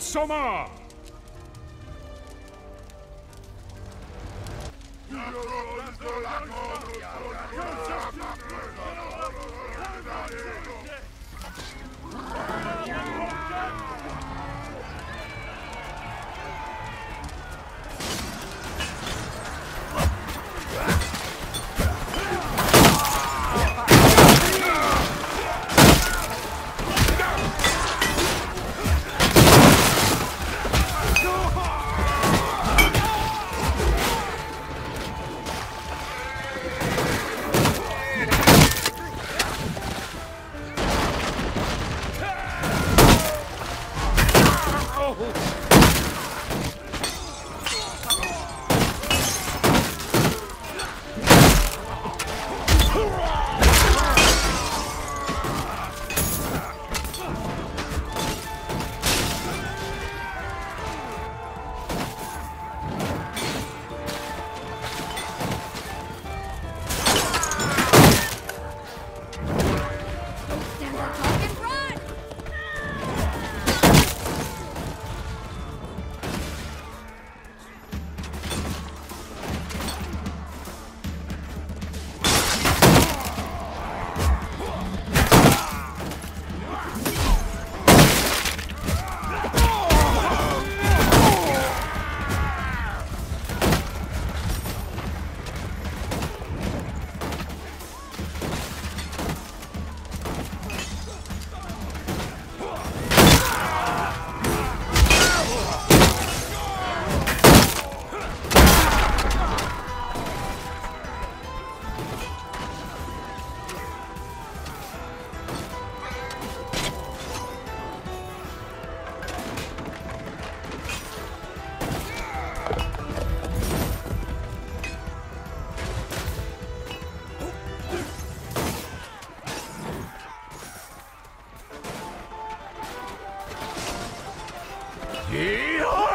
Soma! そ。Yeehaw!